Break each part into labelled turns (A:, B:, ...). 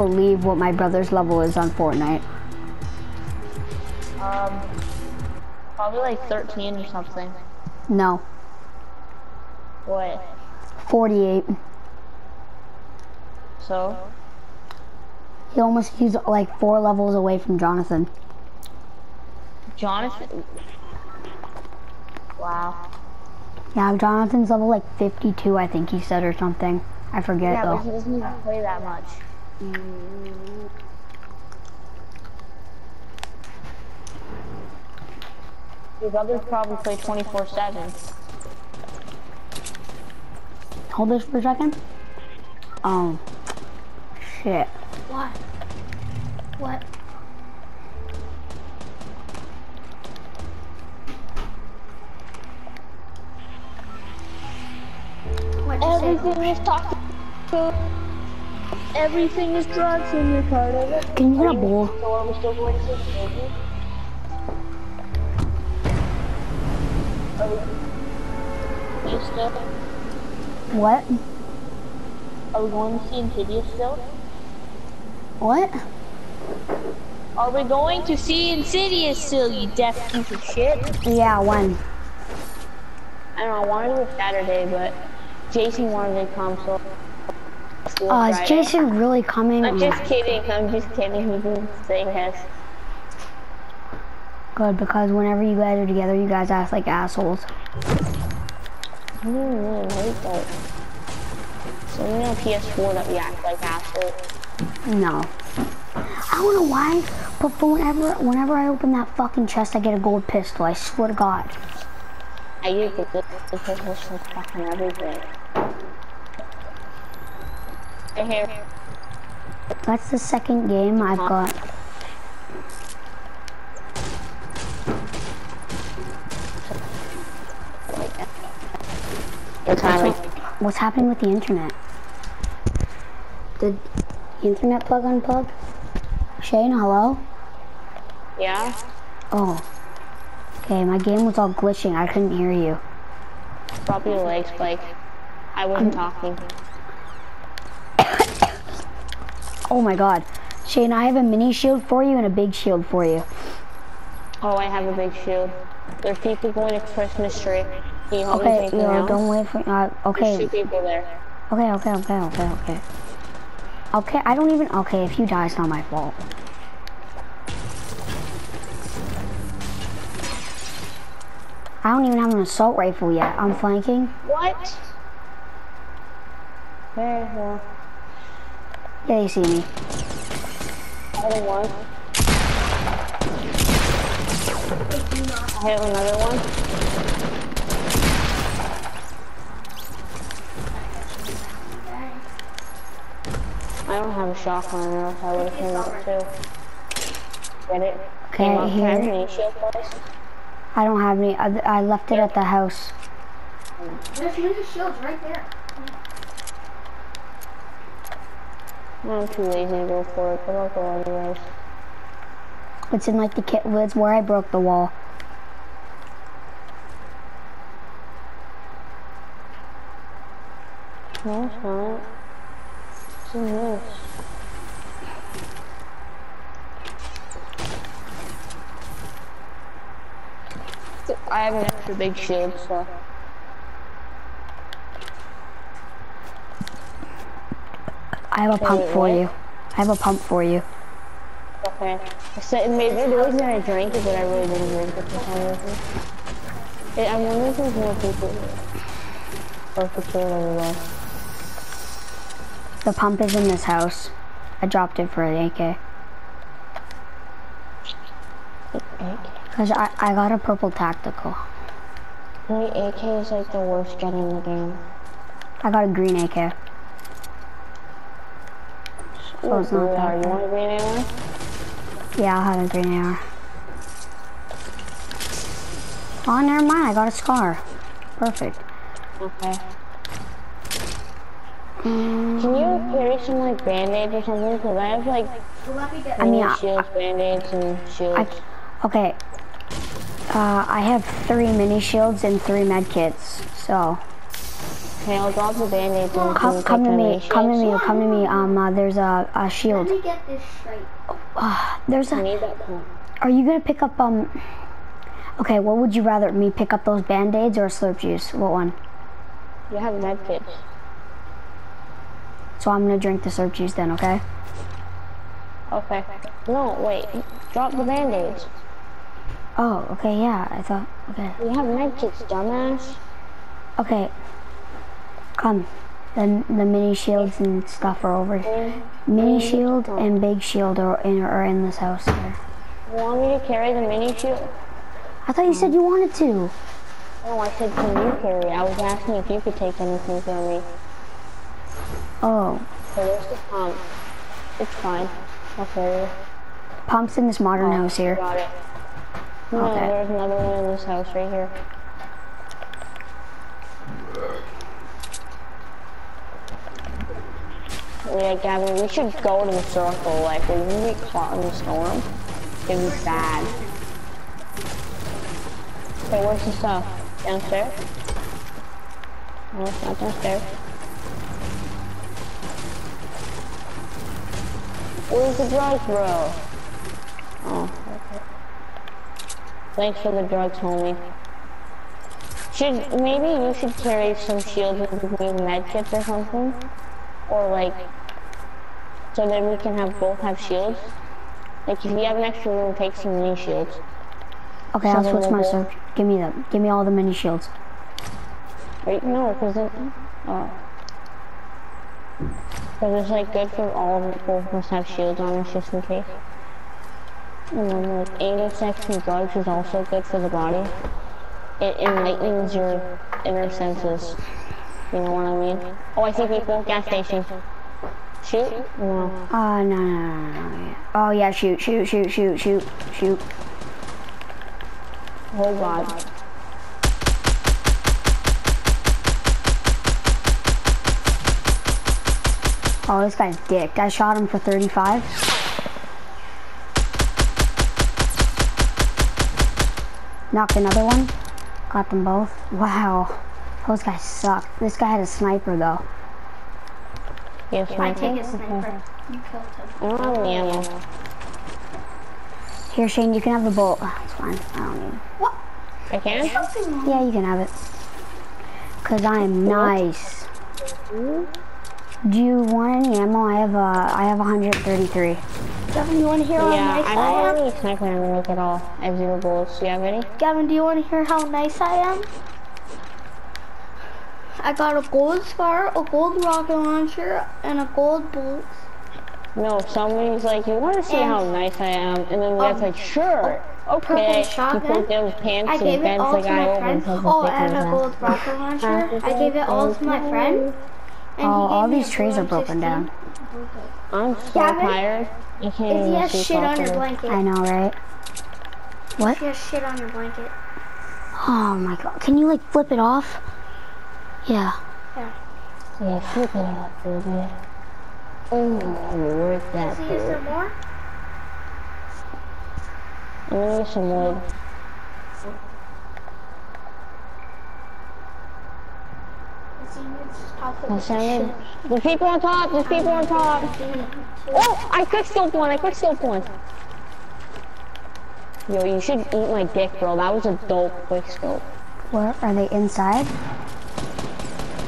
A: believe what my brother's level is on Fortnite.
B: Um, probably like 13 or something.
A: No,
B: What?
A: 48.
B: So?
A: He almost, he's like four levels away from Jonathan.
B: Jonathan? Wow.
A: Yeah, Jonathan's level like 52, I think he said, or something. I forget
B: Yeah, but he doesn't even play that much. Your brothers probably play 24-7.
A: Hold this for a second. Oh, shit.
C: What? What? What'd?
B: Everything is toxic. Everything is drugs and you're part of it.
A: Can you get a bowl?
B: So are we still going to see Maybe? Are we... You still?
A: What?
B: Are we going to see Insidious still?
A: What?
B: Are we going to see Insidious still, you deaf piece of shit?
A: Yeah, when?
B: I don't know, I wanted to do Saturday, but Jason wanted to come, so... School
A: Uh, is. Jason really coming?
B: I'm just kidding, I'm just kidding, he didn't say yes.
A: Good, because whenever you guys are together, you guys act like assholes.
B: I don't really hate that. So you know PS4 that we act like assholes.
A: No. I don't know why, but for whenever, whenever I open that fucking chest, I get a gold pistol. I swear to God.
B: I get the because there's fucking everything.
A: That's the second game I've uh-huh. got.
B: It's happening.
A: What's happening with the internet? Did the internet plug unplug? Shane, hello?
B: Yeah?
A: Oh. Okay, my game was all glitching. I couldn't hear you.
B: Probably your legs, Blake. I wasn't talking.
A: Oh my god. Shane, I have a mini shield for you and a big shield for you.
B: Oh, I have a big shield. There's people going to Christmas tree. Can you help me
A: Okay,
B: take
A: yo, don't wait for, uh,
B: There's two people there.
A: Okay, okay, okay, okay, okay. Okay, I don't even, okay, if you die, it's not my fault. I don't even have an assault rifle yet. I'm flanking.
B: What? Very well.
A: Yeah, you see me.
B: Other one. I have another one. I don't have a shotgun or else I would have came up too. Get it?
A: Okay,
B: Came up. Can I have
A: here.
B: any shield, please?
A: I don't have any. I, I left it at the house.
C: There's mini shields right there.
B: I'm too lazy to go for it, but I'll go anyways.
A: It's in like the kit. woods where I broke the wall.
B: No, it's not. It's in this. I have an extra big shield, so.
A: I have a pump for you. I have a pump for you.
B: Okay. Said maybe the reason I drank it, but I really didn't drink it for some reason. Hey, I wonder if there's more people here. Or if it's really everywhere.
A: The pump is in this house. I dropped it for an AK. Cause I, I got a purple tactical.
B: My AK is like the worst gun in the game.
A: I got a green AK. So it's not
B: Ooh, You want a green ammo?
A: Yeah, I'll have a green AR. Oh, never mind. I got a scar. Perfect.
B: Okay.
A: Mm,
B: Can you carry some like band-aids or something? Because I have like
C: So let me get
A: I mean, I-
B: shields, band-aids, and shields.
A: I, okay. Uh, I have three mini shields and three med kits. So,
B: Okay, I'll drop the band-aids and
A: Come, come to me, come to me, come to me. Um, uh, there's a, a
C: Let
A: shield.
C: me get this straight.
A: Uh, there's
B: I
A: a.
B: need that.
A: Are you gonna pick up um? Okay, what would you rather me pick up those band aids or slurp juice? What one?
B: You have med kits.
A: So I'm gonna drink the slurp juice then, okay?
B: Okay. No, wait. Drop the band-aids.
A: Oh, okay, yeah. I thought. Okay,
B: You have med kits, dumbass.
A: okay. Come. The the mini shields and stuff are over. Mm-hmm. Mini shield and big shield are in are in this house here.
B: You want me to carry the mini shield?
A: I thought you said you wanted to.
B: No, I said can you carry it? I was asking if you could take anything from me.
A: Oh,
B: So there's the pump. It's fine. I'll carry it.
A: pumps in this modern oh, house here.
B: Got it. No,
A: Okay.
B: there's another one in this house right here. Yeah, Gavin, we should go to the circle. Like, we when we get caught in the storm, it'd be bad. Okay, where's the stuff? Downstairs? No, it's not downstairs. Where's the drugs, bro? Oh, okay. Thanks for the drugs, homie. Should maybe you should carry some shields give me med kits or something, or like, so then we can have both have shields. Like if you have an extra room, take some mini shields.
A: Okay, I'll switch my slurp. Give me them. Give me all the mini shields.
B: Wait, No, because it, oh. Because it's like good for all of both of us have shields on us just in case. And then like anal sex and drugs is also good for the body. It enlightens your inner senses. You know what I mean? Oh, I see people. Gas station. Shoot? No.
A: Oh, no, no, no, no, no. yeah. Oh yeah, shoot, shoot, shoot, shoot, shoot, shoot.
B: Oh god.
A: Oh, this guy's dick. I shot him for 35. Knocked another one. Got them both. Wow. Those guys suck. This guy had a sniper though.
B: Yes,
C: I take a sniper. You killed him.
B: I don't have any ammo.
A: Here, Shane, you can have the bolt. It's fine. I don't need it.
B: I can?
A: Yeah, you can have it. Cause I am nice. Do you want any ammo? I have uh, I have 133.
C: Gavin, you want to hear how
B: Yeah,
C: nice
B: I
C: I,
B: don't have
C: am?
B: any sniper ammo at all. I have zero bullets. Do you have any?
C: Gavin, do you want to hear how nice I am? I got a gold scar, a gold rocket launcher, and a gold bolt.
B: No, if somebody's like, you want to see
C: And-
B: how nice I am, and then the guy's
C: Um,
B: like, sure, okay. He
C: shotgun.
B: pulls down his pants
C: I
B: and
C: gave it
B: bends
C: all
B: the
C: to
B: guy
C: my
B: over
C: friend.
B: and tells
C: Oh,
B: him to
C: and a
B: his
C: gold rocket launcher. I gave it all to my friend. And
A: Oh, all these
C: a
A: trees are broken
C: 16.
A: down.
B: I'm so
C: Gavin?
B: tired. I can't
C: If
B: even
C: you have
B: sleep
C: shit on your blanket.
A: I know, right? What?
C: If you have shit on your blanket.
A: Oh my god. Can you like flip it off? Yeah.
B: Yeah, flip it up, baby. Oh, where's that
C: See, is
B: food?
C: there more?
B: I'm some wood.
C: See, it's top of
B: I'll
C: the
B: send There's people on top, there's people on top. Oh, I quick scoped one, I quick scoped one. Yo, you should eat my dick, bro. That was a dope quick scope.
A: Where are they inside?
B: I don't know, but I'm gonna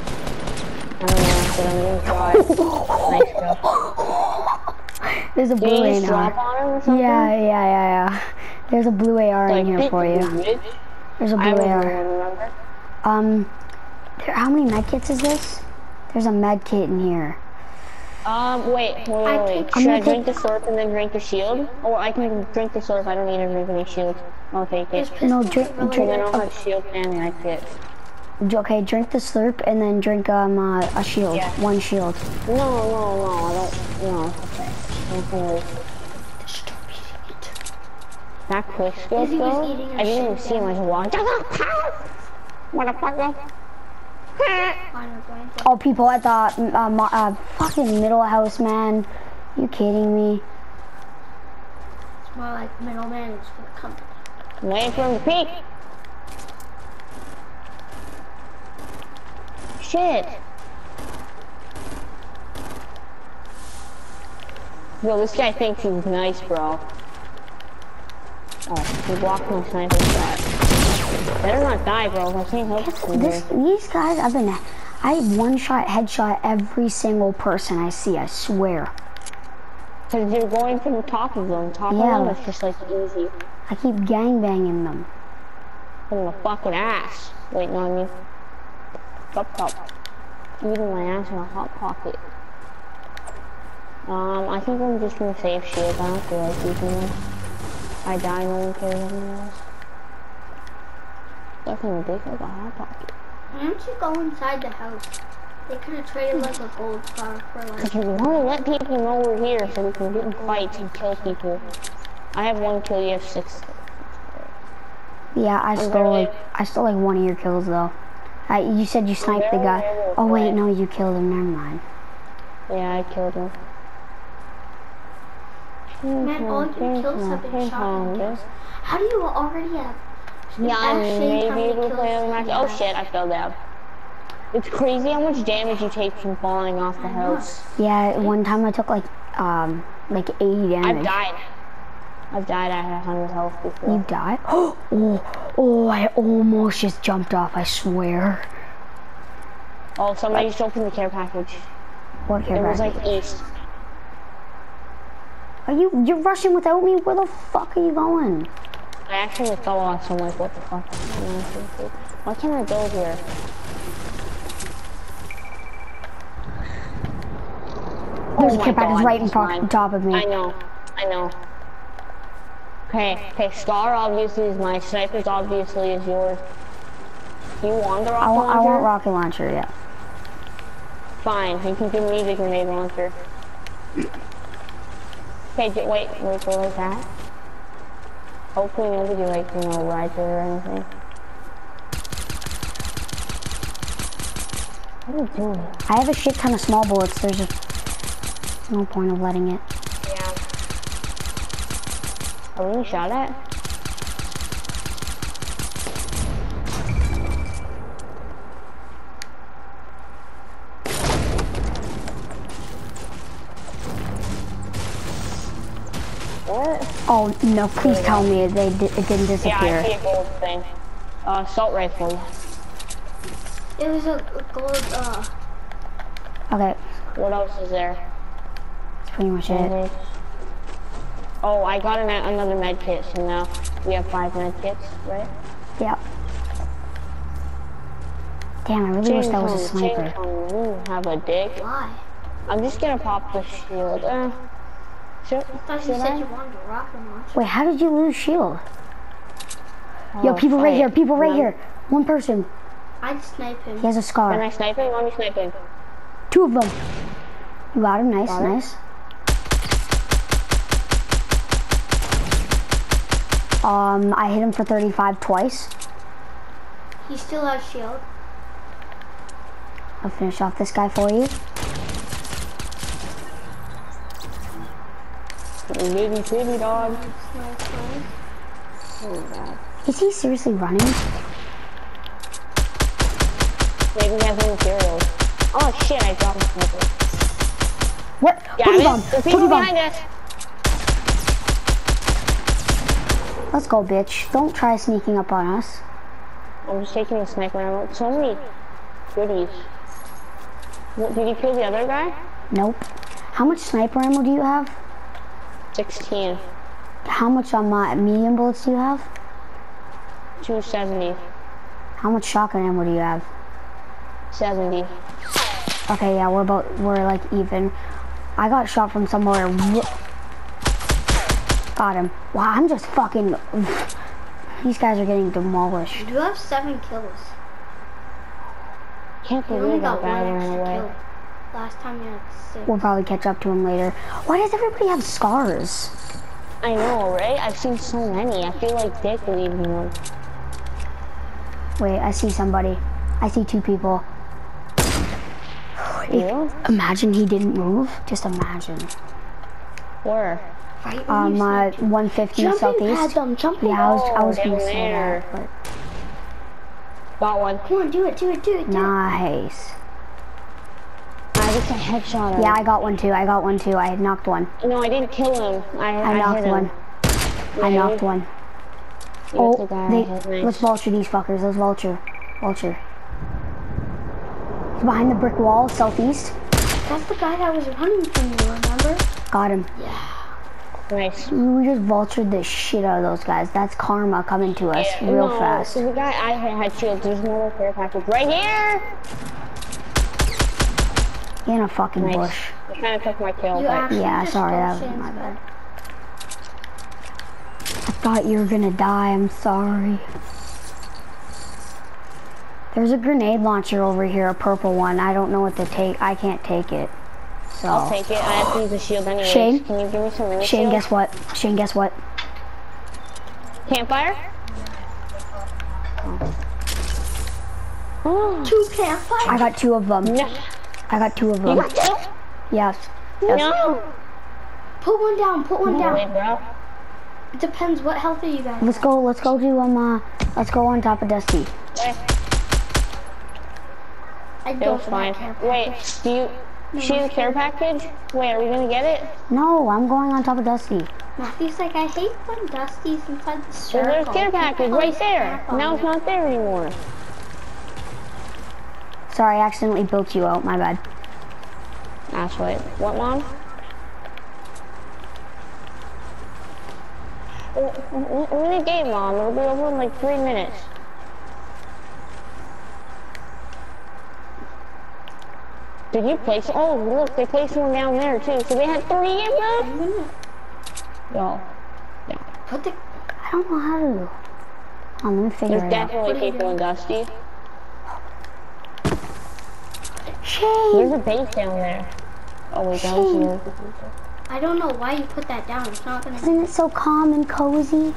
B: try. nice go.
A: There's a
B: Did
A: blue AR.
B: on him or?
A: Yeah, yeah, yeah, yeah. There's a blue AR in here for you. There's a
B: I
A: blue AR. Um, there, how many med kits is this? There's a med kit in here.
B: Um, wait, wait, wait, wait. Should
A: I'm
B: drink the slurp and then drink the shield? Or I can drink the slurp, I don't need to drink any shield. I'll take it.
A: No, drink- drink-
B: And then. I'll have shield and med kit.
A: Okay, drink the slurp and then drink um uh, a shield.
B: Yeah.
A: One shield.
B: No, no, no, I don't, no. Okay. Okay. That quick scope though, I didn't even see him, I just walked. Motherfucker.
C: on your blanket.
A: Oh, people, I thought uh, my, uh, fucking middle house man. You kidding me?
C: It's more like middleman is for the company.
B: Wait for him to shit. Yo, this guy thinks he's nice, bro. Oh, he blocked my sniper shot. Better not die, bro. I can't help you.
A: This, these guys, I've been, I one shot headshot every single person I see. I swear.
B: Because you're going from the top of them. Top
A: Yeah.
B: of them is just like easy.
A: I keep gangbanging them.
B: From the fucking ass. Waiting on you. Cup cup. Eating my ass in a hot pocket. Um, I think I'm just gonna save shield. I don't feel like using them. I die, no one cares anyways. Fucking big like a hot pocket.
C: Why don't you go inside the house? They could have traded like a gold bar for like.
B: Because we want to let people know we're here so we can get in fights and kill people. I have one kill, you have six.
A: Yeah, I stole like, I stole like one of your kills though. I, you said you sniped the guy. Oh wait, no, you killed him. Never mind.
B: Yeah, I killed him.
C: Man, all your kills have been shotgun kills. How do you already have?
B: Yeah, I
C: Actually,
B: may
C: how
B: be
C: many
B: able to play
C: kills
B: another match.
C: you
B: Oh shit, I fell down. It's crazy how much damage you take from falling off the house.
A: Yeah, one time I took like, um, like 80 damage.
B: I've
A: damage.
B: died. I've died at 100 health before.
A: You died? Oh, oh, I almost just jumped off. I swear.
B: Oh, somebody just opened the care package.
A: What care package?
B: It was like east.
A: Are you? You're rushing without me? Where the fuck are you going?
B: I actually fell off, so I'm like, what the fuck? Why can't I go here?
A: There's
B: Oh
A: a care package
B: God,
A: right in front, on top of me.
B: I know, I know. Okay, okay, Scar obviously is my snipers obviously is yours. You want the rocket
A: I want, I want rocket launcher. Yeah.
B: Fine, you can give me the grenade launcher. Okay, wait, wait, go like that. Hopefully nobody like, you know, rides it or anything. What are you doing?
A: I have a shit ton of small bullets. There's just no point of letting it.
B: Yeah. Are we shot at? What?
A: Oh no! Please tell me they di it didn't disappear.
B: Yeah, I
A: disappear.
B: see a gold thing. Uh, assault rifle.
C: It was a a gold. Uh,
A: Okay,
B: What else is there?
A: that's pretty much it.
B: Oh, I got an, another med kit, so now we have five med kits, right?
A: Yep. Damn, I really wish that was a
B: James,
A: sniper.
B: James, have a dick.
C: why?
B: I'm just gonna pop the shield. Uh, should,
C: I thought you
B: should
C: said
B: I?
C: you wanted a rocket.
A: Wait, how did you lose shield? Yo,
B: Oh,
A: people right here, people right
B: Run.
A: here. One person,
C: I'd snipe him.
A: he has a scar. Can.
B: I snipe him? Let me snipe him.
A: Two of them. You got him, nice,
B: Got him.
A: Um, I hit him for 35 twice.
C: He still has shield.
A: I'll finish off this guy for you.
B: Nitty bitty dog.
C: Nice, nice.
B: Oh, God.
A: Is he seriously running?
B: Maybe he has no materials. Oh shit, I dropped my sniper.
A: What?
B: Yeah,
A: Booty
B: I
A: bomb!
B: missed. There's
A: Booty
B: people
A: bomb! Let's go, bitch. Don't try sneaking up on us.
B: I'm just taking a sniper ammo. So many goodies. What, did you kill the other guy?
A: Nope. How much sniper ammo do you have?
B: 16.
A: How much on my medium bullets do you have?
B: 270.
A: How much shotgun ammo do you have?
B: 70.
A: Okay, yeah, we're about we're like even. I got shot from somewhere. Wh- Got him. Wow, I'm just fucking. These guys are getting demolished.
C: You do have seven kills.
B: Can't
C: You only
B: believe
C: got
B: that
C: one
B: guy ran
C: extra
B: away.
C: kill. Last time you had six.
A: We'll probably catch up to him later. Why does everybody have scars?
B: I know, right? I've seen so many. I feel like dick leaving them.
A: Wait, I see somebody. I see two people.
B: You?
A: Imagine he didn't move. Just imagine.
B: Where?
A: Um, uh, 150
C: jumping
A: southeast.
C: pad them, jumping.
A: Yeah, I was, I was gonna say
B: there.
A: that, but
B: Got one.
C: Come on, do it, do it, do it, do it.
A: nice.
B: a headshot.
A: Yeah. I got one too. I got one too. I knocked one.
B: No, I didn't kill him. I,
A: I
B: I,
A: knocked one. I knocked one. Oh,
B: the
A: they,
B: nice.
A: let's vulture these fuckers. Let's vulture. Vulture. He's behind the brick wall, southeast.
C: That's the guy that was running from you, remember?
A: Got him.
B: Nice.
A: We just vultured the shit out of those guys. That's karma coming to us
B: Yeah,
A: real
B: no,
A: fast.
B: So the guy I hit had shields. There's no care package right here.
A: In a fucking
B: Nice.
A: bush.
B: He kind of took my kill,
C: You
B: but
C: actually
A: Yeah, sorry, that was my bad. I thought you were gonna die. I'm sorry. There's a grenade launcher over here, a purple one. I don't know what to take. I can't take it. So.
B: I'll take it. I have to use a shield anyway.
A: Shane?
B: Can you give me some mini
A: Shane,
B: shield?
A: guess what? Shane, guess what?
B: Campfire? Oh.
C: Two campfire?
A: I got two of them.
B: No.
A: I got two of them.
B: You
A: them.
B: got two?
A: Yes. Yes.
B: No.
C: Put one down, put one
B: No
C: down.
B: way, bro.
C: It depends what health are you guys.
A: Let's go. Let's go do um. Uh, let's go on top of Dusty.
B: Wait,
C: I'd
B: it
C: go
B: was fine. Wait, do you... She the care package? Wait, are we gonna get it?
A: No, I'm going on top of Dusty.
C: Matthew's like, I hate when Dusty's inside the
B: Well,
C: circle.
B: there's care package
C: all
B: right
C: this
B: there. Now it's not there anymore.
A: Sorry, I accidentally built you out. My bad.
B: That's right. What, mom? We're in a game, mom. It'll be over in like three minutes. Did you place? Oh, look, they placed one down there too. So they had three of them.
C: I'm gonna
B: No,
C: put the
A: I don't know how to. Oh, let me figure
B: there's
A: it out.
B: definitely
C: What are you
B: people in Dusty.
A: Shane.
B: There's a base down there. Oh wait, that was
A: Shane.
B: you.
C: I don't know why you put that down. It's not gonna.
A: Isn't it so calm and cozy?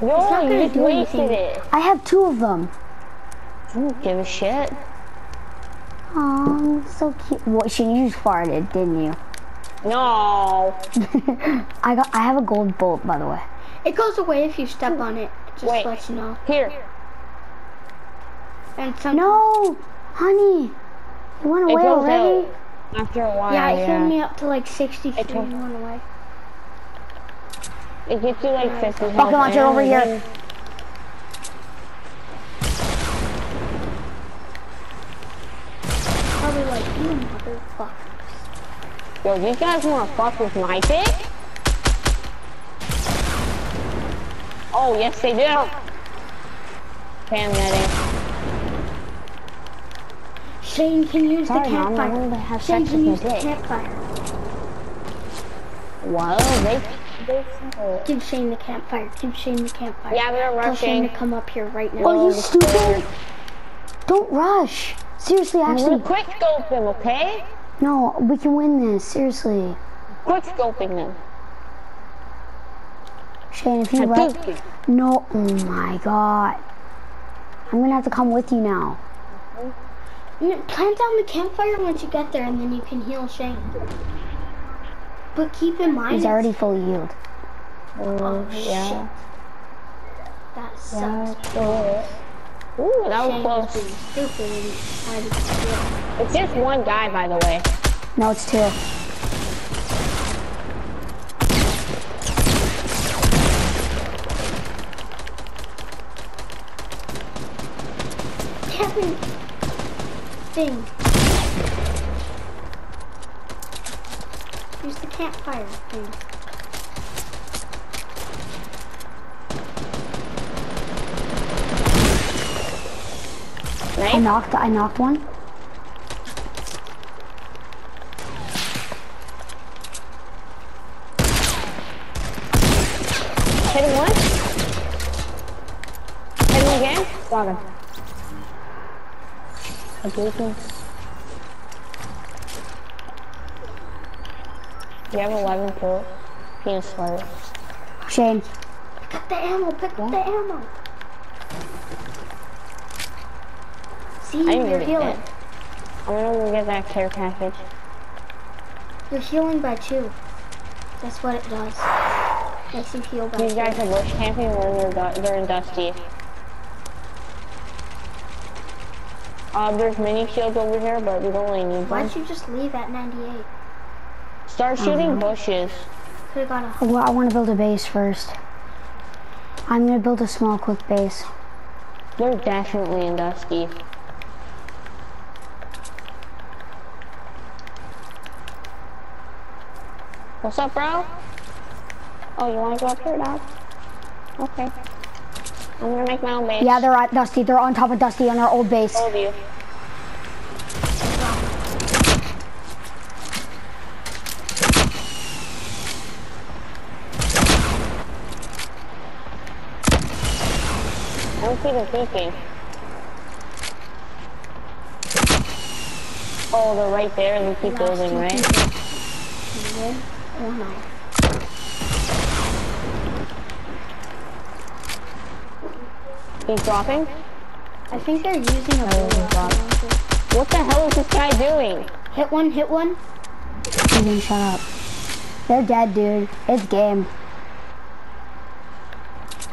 B: No,
C: not
B: you
C: gonna
B: just
C: do
B: wasted
C: anything.
B: it.
A: I have two of them.
B: I don't give a shit.
A: Aw, so cute. What? Shane, you just farted, didn't you?
B: No.
A: I got. I have a gold bolt, by the way.
C: It goes away if you step on it. Just
B: Wait.
C: let you know.
B: Here.
C: And some.
A: No, honey, you went away
B: goes
A: already.
B: after a while.
C: Yeah, it
B: Yeah,
C: healed me up to like 63
B: It took-
C: and went away.
B: It gets you like 50 health.
A: Rocket launcher over here.
C: You.
B: Yo, these guys wanna fuck with my pick? Oh, yes they do. Okay, I'm netting.
C: Shane can use
B: Sorry,
C: the
B: Mom, I
C: campfire.
B: have
C: Shane can use the
B: dick.
C: campfire.
B: Whoa, they... they
C: Give Shane the campfire. Give Shane the campfire.
B: yeah, they're rushing.
C: Tell Shane to come up here right oh, now.
A: Are you
B: Oh,
A: stupid? Don't rush. Seriously,
B: We're
A: actually,
B: quick scope them, okay?
A: no. We can win this. Seriously,
B: Quick scoping them.
A: Shane. If you rush,
B: Hadouken.
A: no. Oh my god. I'm gonna have to come with you now.
C: Plant down the campfire once you get there, and then you can heal Shane. But keep in mind,
A: He's
C: it's-
A: already fully healed.
C: Oh, oh
B: yeah.
C: shit. That sucks.
B: Yeah. Ooh, that was
C: Shane
B: close.
C: was being stupid and decided to do it.
B: It's just one guy, by the way.
A: No, it's two.
C: Kevin thing. Use the campfire thing.
A: I knocked. I knocked one.
B: Hit him once. Hit him again. Got him. Hadouken. You have 11 kills. Penis slayer.
A: Shane,
C: Pick up the ammo. Pick up the ammo.
B: I didn't
C: you're
B: get
C: healing.
B: it. I'm gonna go get that care package.
C: You're healing by two. That's what it does. Makes you heal by
B: These
C: two.
B: guys are bush camping when they're, they're in Dusty. Uh, there's mini shields over here, but we don't really need one.
C: Why
B: them.
C: don't you just leave at 98?
B: Start shooting bushes.
C: Could've got a
A: Well, I want to build a base first. I'm gonna build a small, quick base.
B: They're definitely in Dusty. What's up, bro? Oh, you wanna go up here, dog? Okay. I'm gonna make my own base.
A: Yeah, they're at Dusty. They're on top of Dusty on our old base.
B: Told you. I don't see them peeking. Oh, they're right there and they keep building, right?
C: Oh no.
B: He's dropping?
C: I think they're using a oh, bullet.
B: What the hell is this guy doing?
C: Hit one, hit one.
A: Shut up. They're dead, dude. It's game.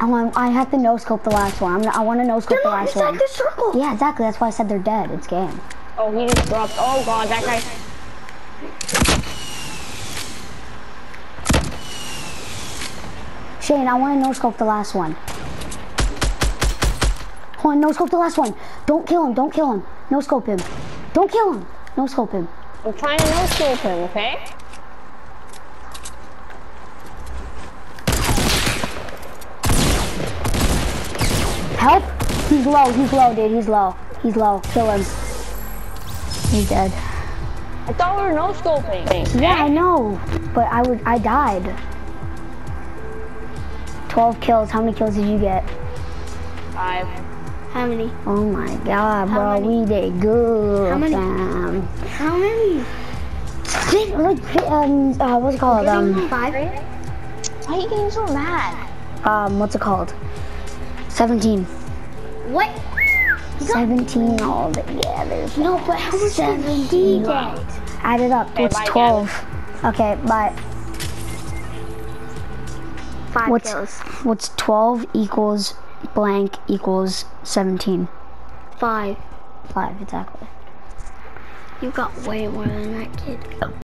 A: I want. I have to no scope the last one. I'm, I want to no scope
C: They're
A: the
C: not
A: last
C: inside
A: one.
C: the circle.
A: Yeah, exactly. That's why I said they're dead. It's game.
B: Oh, he just dropped. Oh god, that guy.
A: Shane, I want to no scope the last one. Hold on, no scope the last one. Don't kill him. Don't kill him. No scope him. Don't kill him. No scope him.
B: I'm trying to no scope him, okay?
A: Help! He's low. He's low, dude. He's low. He's low. Kill him. He's dead.
B: I thought we were no scoping.
A: Yeah, I know, but I would. I died. Twelve kills. How many kills did you get?
B: Five.
C: How many?
A: Oh my god,
C: How
A: bro,
C: many?
A: we did good.
C: How many?
A: fam.
C: How many?
A: Fi- Like, um, uh, what's it called? Um,
C: Five.
B: Why are you getting so mad?
A: um, what's it called? Seventeen.
C: What?
A: Seventeen all together.
C: No, but how much did he get?
A: Add it up.
B: Okay,
A: What's
B: bye,
A: twelve? Okay, but
C: Five
A: what's
C: kills.
A: what's twelve equals blank equals seventeen?
C: Five.
A: Five exactly.
C: You got way more than that kid.